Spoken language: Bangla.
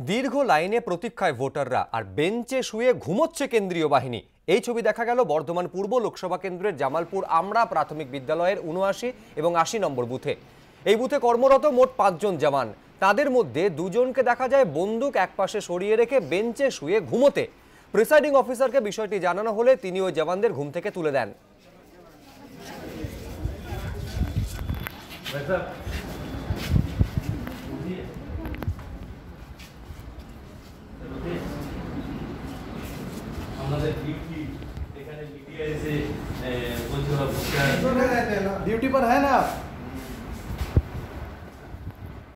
দীর্ঘ লাইনে প্রতীক্ষায় ভোটাররা আর বেঞ্চে শুয়ে ঘুমোচ্ছে কেন্দ্রীয় বাহিনী। এই ছবি দেখা গেল বর্ধমান পূর্ব লোকসভা কেন্দ্রের জামালপুর আমরা প্রাথমিক বিদ্যালয়ের উনআশি এবং আশি নম্বর বুথে। এই বুথে কর্মরত মোট পাঁচজন জওয়ান। তাদের মধ্যে দুজনকে দেখা যায় বন্দুক একপাশে সরিয়ে রেখে বেঞ্চে শুয়ে ঘুমোতে। প্রিসাইডিং অফিসারকে বিষয়টি জানানো হলে তিনি ওই জওয়ানদের ঘুম থেকে তুলে দেন। ड्यूटी पर है ना आप